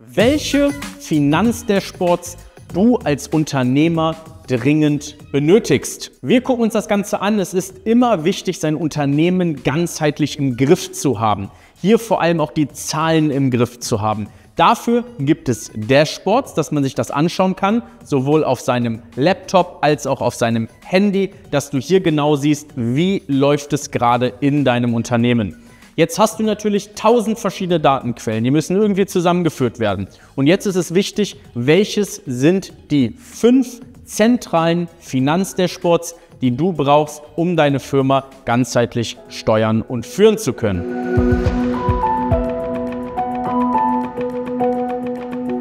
Welche Finanzdashboards du als Unternehmer dringend benötigst. Wir gucken uns das Ganze an. Es ist immer wichtig, sein Unternehmen ganzheitlich im Griff zu haben. Hier vor allem auch die Zahlen im Griff zu haben. Dafür gibt es Dashboards, dass man sich das anschauen kann, sowohl auf seinem Laptop als auch auf seinem Handy, dass du hier genau siehst, wie läuft es gerade in deinem Unternehmen. Jetzt hast du natürlich tausend verschiedene Datenquellen, die müssen irgendwie zusammengeführt werden. Und jetzt ist es wichtig, welches sind die fünf zentralen Finanzdashboards, die du brauchst, um deine Firma ganzheitlich steuern und führen zu können.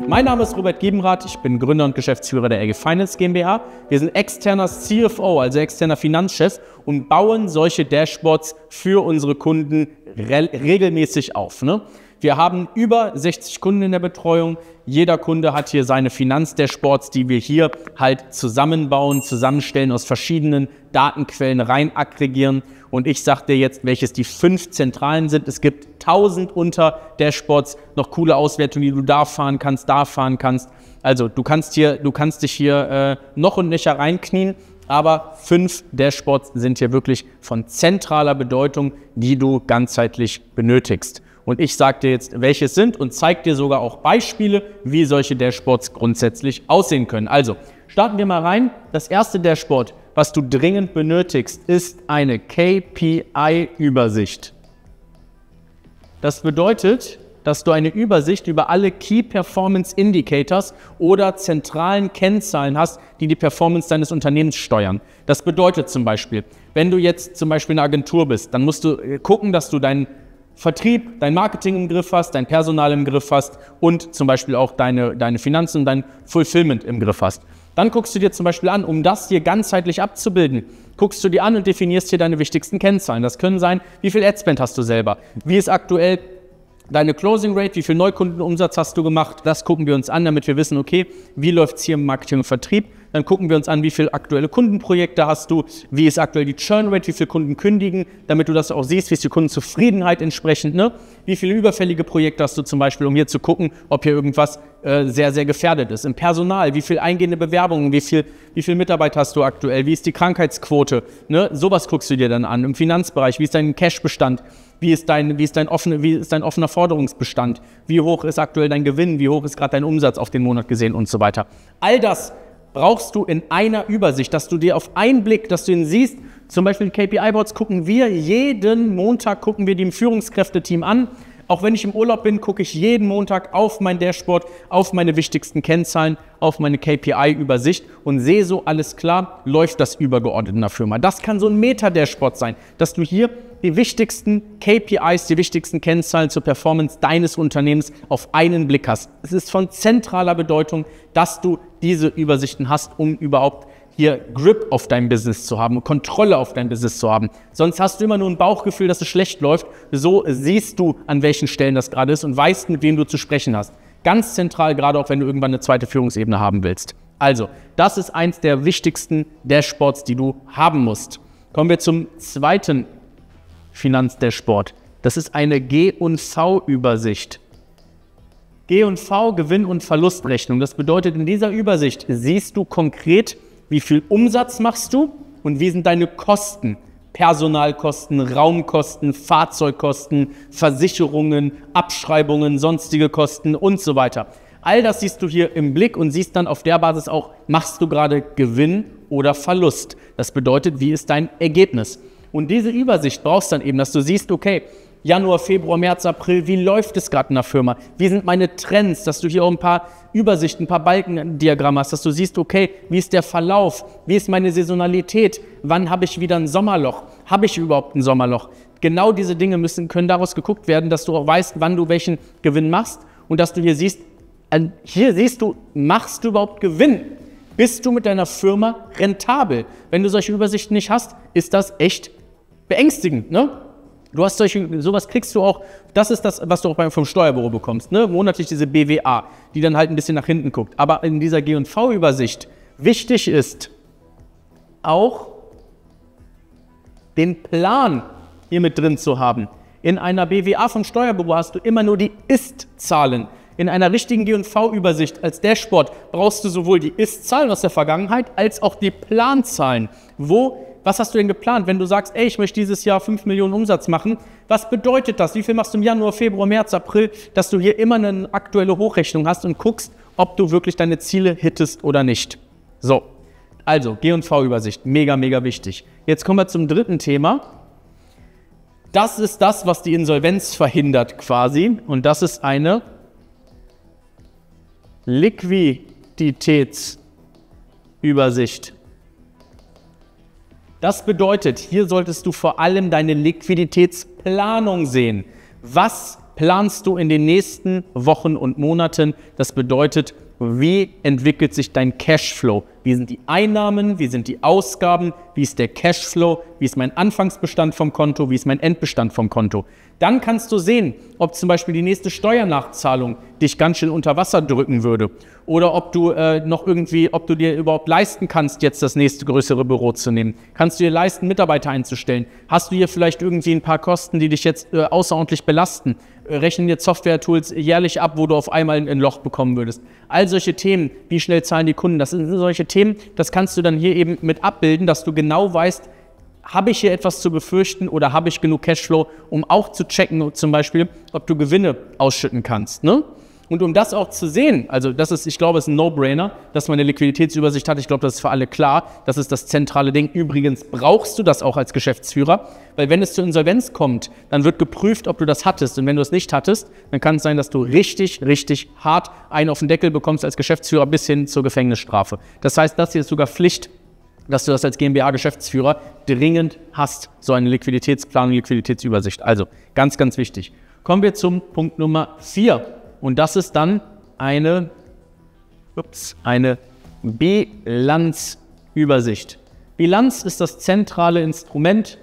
Mein Name ist Robert Gebenrath, ich bin Gründer und Geschäftsführer der RG Finance GmbH. Wir sind externer CFO, also externer Finanzchef und bauen solche Dashboards für unsere Kunden re regelmäßig auf. Ne? Wir haben über 60 Kunden in der Betreuung. Jeder Kunde hat hier seine Finanzdashboards, die wir hier halt zusammenbauen, zusammenstellen, aus verschiedenen Datenquellen rein aggregieren. Und ich sage dir jetzt, welches die fünf zentralen sind. Es gibt 1000 unter Dashboards, noch coole Auswertungen, die du da fahren kannst, da fahren kannst. Also du kannst hier, du kannst dich hier äh, noch und nöcher reinknien. Aber fünf Dashboards sind hier wirklich von zentraler Bedeutung, die du ganzheitlich benötigst. Und ich sage dir jetzt, welche es sind und zeige dir sogar auch Beispiele, wie solche Dashboards grundsätzlich aussehen können. Also, starten wir mal rein. Das erste Dashboard, was du dringend benötigst, ist eine KPI-Übersicht. Das bedeutet, dass du eine Übersicht über alle Key Performance Indicators oder zentralen Kennzahlen hast, die die Performance deines Unternehmens steuern. Das bedeutet zum Beispiel, wenn du jetzt zum Beispiel eine Agentur bist, dann musst du äh, gucken, dass du deinen Vertrieb, dein Marketing im Griff hast, dein Personal im Griff hast und zum Beispiel auch deine, deine Finanzen und dein Fulfillment im Griff hast. Dann guckst du dir zum Beispiel an, um das hier ganzheitlich abzubilden, guckst du dir an und definierst hier deine wichtigsten Kennzahlen. Das können sein, wie viel Adspend hast du selber, wie ist aktuell deine Closing Rate, wie viel Neukundenumsatz hast du gemacht. Das gucken wir uns an, damit wir wissen, okay, wie läuft es hier im Marketing und Vertrieb, dann gucken wir uns an, wie viele aktuelle Kundenprojekte hast du, wie ist aktuell die Churn Rate, wie viele Kunden kündigen, damit du das auch siehst, wie ist die Kundenzufriedenheit entsprechend, ne? wie viele überfällige Projekte hast du zum Beispiel, um hier zu gucken, ob hier irgendwas äh, sehr, sehr gefährdet ist. Im Personal, wie viele eingehende Bewerbungen, wie viel, wie viel Mitarbeit hast du aktuell, wie ist die Krankheitsquote, ne? sowas guckst du dir dann an. Im Finanzbereich, wie ist dein Cashbestand, wie ist dein, wie ist dein, offene, wie ist dein offener Forderungsbestand, wie hoch ist aktuell dein Gewinn, wie hoch ist gerade dein Umsatz auf den Monat gesehen und so weiter. All das brauchst du in einer Übersicht, dass du dir auf einen Blick, dass du ihn siehst, zum Beispiel KPI-Boards gucken wir jeden Montag, gucken wir die im Führungskräfteteam an. Auch wenn ich im Urlaub bin, gucke ich jeden Montag auf mein Dashboard, auf meine wichtigsten Kennzahlen, auf meine KPI-Übersicht und sehe so, alles klar, läuft das übergeordnet in der Firma. Das kann so ein Meta-Dashboard sein, dass du hier die wichtigsten KPIs, die wichtigsten Kennzahlen zur Performance deines Unternehmens auf einen Blick hast. Es ist von zentraler Bedeutung, dass du diese Übersichten hast, um überhaupt hier Grip auf dein Business zu haben, Kontrolle auf dein Business zu haben. Sonst hast du immer nur ein Bauchgefühl, dass es schlecht läuft. So siehst du, an welchen Stellen das gerade ist und weißt, mit wem du zu sprechen hast. Ganz zentral, gerade auch wenn du irgendwann eine zweite Führungsebene haben willst. Also, das ist eins der wichtigsten Dashboards, die du haben musst. Kommen wir zum zweiten Finanzdashboard. Das ist eine G&V-Übersicht. G&V, Gewinn- und Verlustrechnung. Das bedeutet, in dieser Übersicht siehst du konkret, wie viel Umsatz machst du und wie sind deine Kosten. Personalkosten, Raumkosten, Fahrzeugkosten, Versicherungen, Abschreibungen, sonstige Kosten und so weiter. All das siehst du hier im Blick und siehst dann auf der Basis auch, machst du gerade Gewinn oder Verlust. Das bedeutet, wie ist dein Ergebnis? Und diese Übersicht brauchst dann eben, dass du siehst, okay, Januar, Februar, März, April, wie läuft es gerade in der Firma? Wie sind meine Trends? Dass du hier auch ein paar Übersichten, ein paar Balkendiagramme hast, dass du siehst, okay, wie ist der Verlauf? Wie ist meine Saisonalität? Wann habe ich wieder ein Sommerloch? Habe ich überhaupt ein Sommerloch? Genau diese Dinge müssen, können daraus geguckt werden, dass du auch weißt, wann du welchen Gewinn machst und dass du hier siehst, hier siehst du, machst du überhaupt Gewinn? Bist du mit deiner Firma rentabel? Wenn du solche Übersichten nicht hast, ist das echt beängstigend, ne? Du hast solche, sowas kriegst du auch, das ist das, was du auch vom Steuerbüro bekommst, ne? monatlich diese BWA, die dann halt ein bisschen nach hinten guckt. Aber in dieser G&V-Übersicht wichtig ist auch den Plan hier mit drin zu haben. In einer BWA vom Steuerbüro hast du immer nur die Ist-Zahlen. In einer richtigen G&V-Übersicht als Dashboard brauchst du sowohl die Ist-Zahlen aus der Vergangenheit als auch die Planzahlen. Wo, was hast du denn geplant? Wenn du sagst, ey, ich möchte dieses Jahr 5 Millionen Umsatz machen, was bedeutet das? Wie viel machst du im Januar, Februar, März, April? Dass du hier immer eine aktuelle Hochrechnung hast und guckst, ob du wirklich deine Ziele hittest oder nicht. So, also G&V-Übersicht, mega, mega wichtig. Jetzt kommen wir zum dritten Thema. Das ist das, was die Insolvenz verhindert quasi. Und das ist eine Liquiditätsübersicht. Das bedeutet, hier solltest du vor allem deine Liquiditätsplanung sehen. Was planst du in den nächsten Wochen und Monaten? Das bedeutet, wie entwickelt sich dein Cashflow? Wie sind die Einnahmen? Wie sind die Ausgaben? Wie ist der Cashflow? Wie ist mein Anfangsbestand vom Konto? Wie ist mein Endbestand vom Konto? Dann kannst du sehen, ob zum Beispiel die nächste Steuernachzahlung dich ganz schön unter Wasser drücken würde oder ob du äh, noch irgendwie, ob du dir überhaupt leisten kannst, jetzt das nächste größere Büro zu nehmen. Kannst du dir leisten, Mitarbeiter einzustellen? Hast du hier vielleicht irgendwie ein paar Kosten, die dich jetzt äh, außerordentlich belasten? Äh, rechnen jetzt Software-Tools jährlich ab, wo du auf einmal ein Loch bekommen würdest? All solche Themen, wie schnell zahlen die Kunden? Das sind solche Themen, das kannst du dann hier eben mit abbilden, dass du genau weißt, habe ich hier etwas zu befürchten oder habe ich genug Cashflow, um auch zu checken, zum Beispiel, ob du Gewinne ausschütten kannst. Ne? Und um das auch zu sehen, also das ist, ich glaube, es ist ein No-Brainer, dass man eine Liquiditätsübersicht hat. Ich glaube, das ist für alle klar. Das ist das zentrale Ding. Übrigens brauchst du das auch als Geschäftsführer, weil wenn es zur Insolvenz kommt, dann wird geprüft, ob du das hattest. Und wenn du es nicht hattest, dann kann es sein, dass du richtig, richtig hart einen auf den Deckel bekommst als Geschäftsführer bis hin zur Gefängnisstrafe. Das heißt, das hier ist sogar Pflicht dass du das als GmbH-Geschäftsführer dringend hast, so eine Liquiditätsplanung, Liquiditätsübersicht. Also ganz, ganz wichtig. Kommen wir zum Punkt Nummer vier und das ist dann eine, ups, eine Bilanzübersicht. Bilanz ist das zentrale Instrument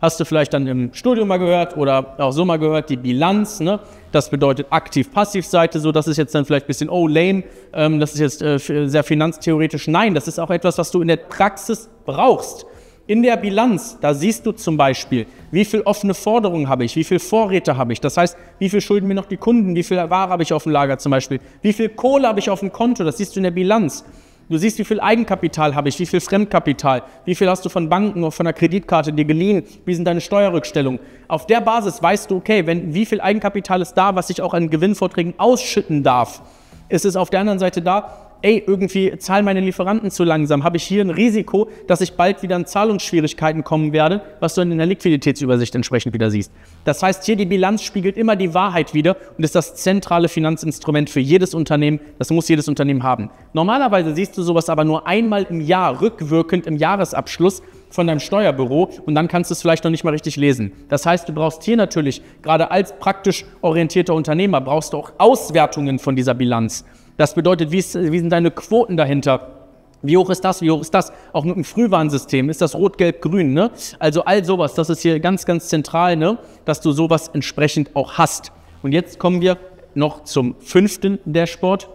Hast du vielleicht dann im Studium mal gehört oder auch so mal gehört, die Bilanz. Ne? Das bedeutet Aktiv-Passiv-Seite, so das ist jetzt dann vielleicht ein bisschen, oh, lame, ähm, das ist jetzt äh, sehr finanztheoretisch. Nein, das ist auch etwas, was du in der Praxis brauchst. In der Bilanz, da siehst du zum Beispiel, wie viel offene Forderungen habe ich, wie viel Vorräte habe ich. Das heißt, wie viel schulden mir noch die Kunden, wie viel Ware habe ich auf dem Lager zum Beispiel, wie viel Kohle habe ich auf dem Konto, das siehst du in der Bilanz. Du siehst, wie viel Eigenkapital habe ich, wie viel Fremdkapital, wie viel hast du von Banken oder von der Kreditkarte dir geliehen, wie sind deine Steuerrückstellungen. Auf der Basis weißt du, okay, wenn, wie viel Eigenkapital ist da, was ich auch an Gewinnvorträgen ausschütten darf. Ist es auf der anderen Seite da, ey, irgendwie zahlen meine Lieferanten zu langsam, habe ich hier ein Risiko, dass ich bald wieder in Zahlungsschwierigkeiten kommen werde, was du in der Liquiditätsübersicht entsprechend wieder siehst. Das heißt, hier die Bilanz spiegelt immer die Wahrheit wieder und ist das zentrale Finanzinstrument für jedes Unternehmen. Das muss jedes Unternehmen haben. Normalerweise siehst du sowas aber nur einmal im Jahr, rückwirkend im Jahresabschluss von deinem Steuerbüro und dann kannst du es vielleicht noch nicht mal richtig lesen. Das heißt, du brauchst hier natürlich, gerade als praktisch orientierter Unternehmer, brauchst du auch Auswertungen von dieser Bilanz. Das bedeutet, wie, ist, wie sind deine Quoten dahinter? Wie hoch ist das? Wie hoch ist das? Auch mit dem Frühwarnsystem ist das rot, gelb, grün. Ne? Also all sowas, das ist hier ganz, ganz zentral, ne? dass du sowas entsprechend auch hast. Und jetzt kommen wir noch zum fünften Dashboard.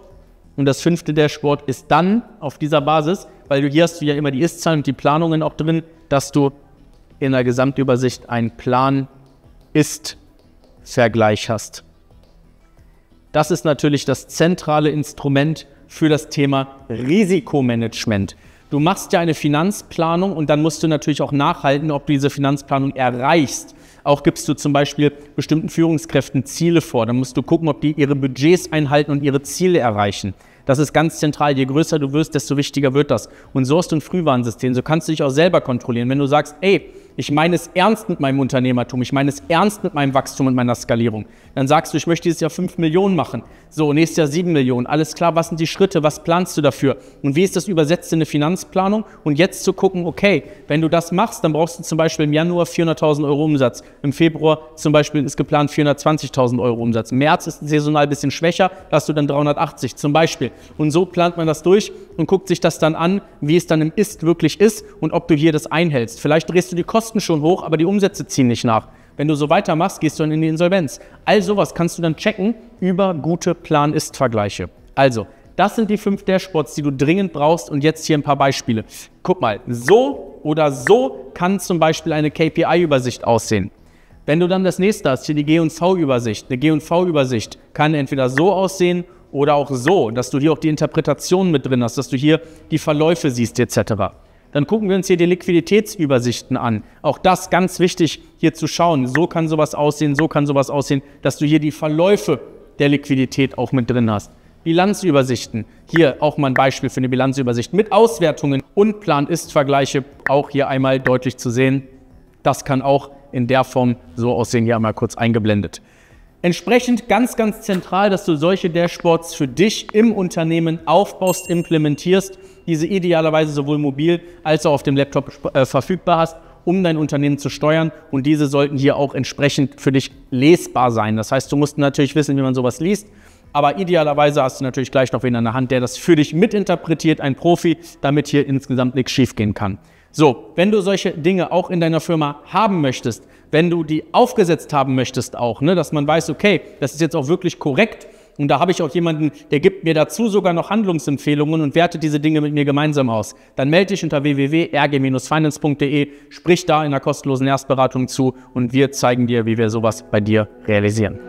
Und das fünfte Dashboard ist dann auf dieser Basis, weil du hier hast du ja immer die Ist-Zahlen und die Planungen auch drin, dass du in der Gesamtübersicht einen Plan-Ist-Vergleich hast. Das ist natürlich das zentrale Instrument für das Thema Risikomanagement. Du machst ja eine Finanzplanung und dann musst du natürlich auch nachhalten, ob du diese Finanzplanung erreichst. Auch gibst du zum Beispiel bestimmten Führungskräften Ziele vor. Dann musst du gucken, ob die ihre Budgets einhalten und ihre Ziele erreichen. Das ist ganz zentral. Je größer du wirst, desto wichtiger wird das. Und so hast du ein Frühwarnsystem. So kannst du dich auch selber kontrollieren. Wenn du sagst, ey, ich meine es ernst mit meinem Unternehmertum, ich meine es ernst mit meinem Wachstum und meiner Skalierung. Dann sagst du, ich möchte dieses Jahr 5 Millionen machen. So, nächstes Jahr 7 Millionen. Alles klar, was sind die Schritte, was planst du dafür? Und wie ist das übersetzt in eine Finanzplanung? Und jetzt zu gucken, okay, wenn du das machst, dann brauchst du zum Beispiel im Januar 400.000 Euro Umsatz. Im Februar zum Beispiel ist geplant 420.000 Euro Umsatz. Im März ist saisonal ein bisschen schwächer, da hast du dann 380 zum Beispiel. Und so plant man das durch und guckt sich das dann an, wie es dann im Ist wirklich ist und ob du hier das einhältst. Vielleicht drehst du die Kosten Kosten schon hoch, aber die Umsätze ziehen nicht nach. Wenn du so weitermachst, gehst du dann in die Insolvenz. All sowas kannst du dann checken über gute Plan-Ist-Vergleiche. Also, das sind die fünf Dashboards, die du dringend brauchst. Und jetzt hier ein paar Beispiele. Guck mal, so oder so kann zum Beispiel eine KPI-Übersicht aussehen. Wenn du dann das nächste hast, hier die G&V-Übersicht. Eine G&V-Übersicht kann entweder so aussehen oder auch so, dass du hier auch die Interpretation mit drin hast, dass du hier die Verläufe siehst etc. Dann gucken wir uns hier die Liquiditätsübersichten an. Auch das ganz wichtig hier zu schauen. So kann sowas aussehen, so kann sowas aussehen, dass du hier die Verläufe der Liquidität auch mit drin hast. Bilanzübersichten. Hier auch mal ein Beispiel für eine Bilanzübersicht mit Auswertungen und Plan-Ist-Vergleiche. Auch hier einmal deutlich zu sehen. Das kann auch in der Form so aussehen, hier einmal kurz eingeblendet. Entsprechend ganz, ganz zentral, dass du solche Dashboards für dich im Unternehmen aufbaust, implementierst, diese idealerweise sowohl mobil als auch auf dem Laptop äh, verfügbar hast, um dein Unternehmen zu steuern. Und diese sollten hier auch entsprechend für dich lesbar sein. Das heißt, du musst natürlich wissen, wie man sowas liest. Aber idealerweise hast du natürlich gleich noch wen an der Hand, der das für dich mitinterpretiert, ein Profi, damit hier insgesamt nichts schiefgehen kann. So, wenn du solche Dinge auch in deiner Firma haben möchtest, wenn du die aufgesetzt haben möchtest auch, ne, dass man weiß, okay, das ist jetzt auch wirklich korrekt und da habe ich auch jemanden, der gibt mir dazu sogar noch Handlungsempfehlungen und wertet diese Dinge mit mir gemeinsam aus. Dann melde dich unter www.rg-finance.de, sprich da in der kostenlosen Erstberatung zu und wir zeigen dir, wie wir sowas bei dir realisieren.